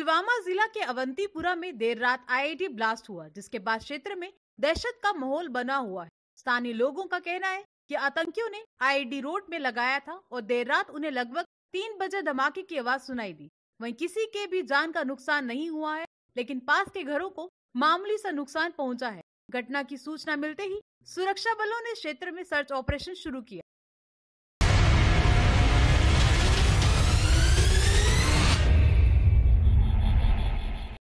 पुलवामा जिला के अवंतीपुरा में देर रात आईईडी ब्लास्ट हुआ, जिसके बाद क्षेत्र में दहशत का माहौल बना हुआ है। स्थानीय लोगों का कहना है कि आतंकियों ने आईईडी रोड में लगाया था और देर रात उन्हें लगभग तीन बजे धमाके की आवाज़ सुनाई दी। वहीं किसी के भी जान का नुकसान नहीं हुआ है, लेकिन पास के घरों को मामूली सा नुकसान पहुँचा है। घटना की सूचना मिलते ही सुरक्षा बलों ने क्षेत्र में सर्च ऑपरेशन शुरू किया।